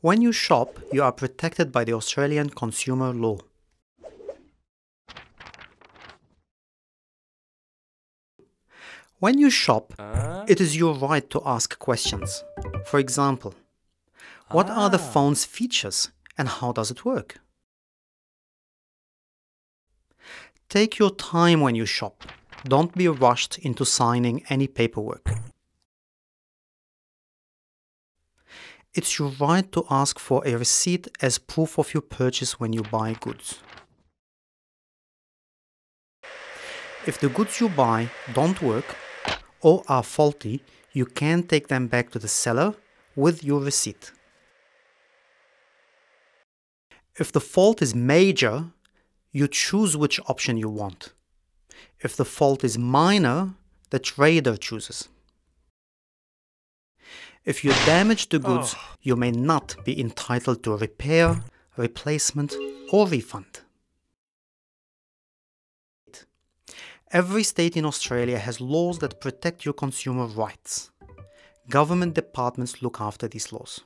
When you shop, you are protected by the Australian consumer law. When you shop, it is your right to ask questions. For example, what are the ah. phone's features and how does it work? Take your time when you shop. Don't be rushed into signing any paperwork. It's your right to ask for a receipt as proof of your purchase when you buy goods. If the goods you buy don't work or are faulty, you can take them back to the seller with your receipt. If the fault is major, you choose which option you want. If the fault is minor, the trader chooses. If you damage the goods, oh. you may not be entitled to repair, replacement, or refund. Every state in Australia has laws that protect your consumer rights. Government departments look after these laws.